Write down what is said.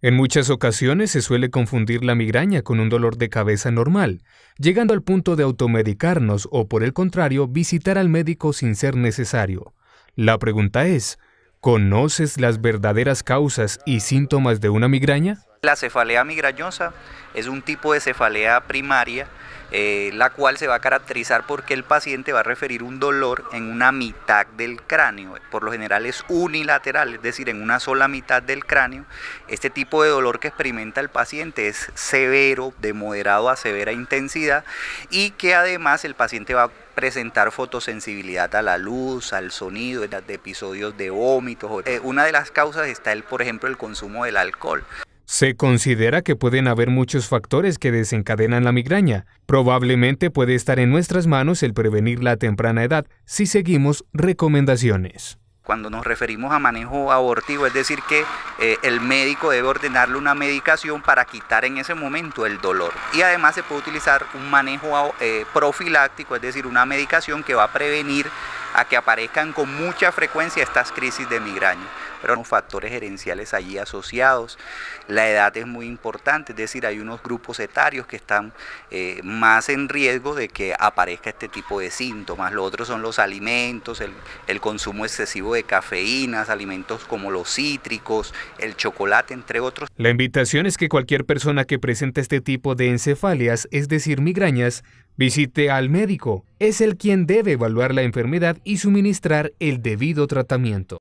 En muchas ocasiones se suele confundir la migraña con un dolor de cabeza normal, llegando al punto de automedicarnos o por el contrario visitar al médico sin ser necesario. La pregunta es, ¿conoces las verdaderas causas y síntomas de una migraña? La cefalea migrañosa es un tipo de cefalea primaria eh, la cual se va a caracterizar porque el paciente va a referir un dolor en una mitad del cráneo, por lo general es unilateral, es decir, en una sola mitad del cráneo. Este tipo de dolor que experimenta el paciente es severo, de moderado a severa intensidad y que además el paciente va a presentar fotosensibilidad a la luz, al sonido, de episodios de vómitos. Eh, una de las causas está, el, por ejemplo, el consumo del alcohol. Se considera que pueden haber muchos factores que desencadenan la migraña. Probablemente puede estar en nuestras manos el prevenirla a temprana edad si seguimos recomendaciones. Cuando nos referimos a manejo abortivo, es decir, que eh, el médico debe ordenarle una medicación para quitar en ese momento el dolor. Y además se puede utilizar un manejo eh, profiláctico, es decir, una medicación que va a prevenir a que aparezcan con mucha frecuencia estas crisis de migraña. Pero hay factores gerenciales allí asociados. La edad es muy importante, es decir, hay unos grupos etarios que están eh, más en riesgo de que aparezca este tipo de síntomas. Lo otro son los alimentos, el, el consumo excesivo de cafeínas, alimentos como los cítricos, el chocolate, entre otros. La invitación es que cualquier persona que presente este tipo de encefalias, es decir, migrañas, Visite al médico. Es el quien debe evaluar la enfermedad y suministrar el debido tratamiento.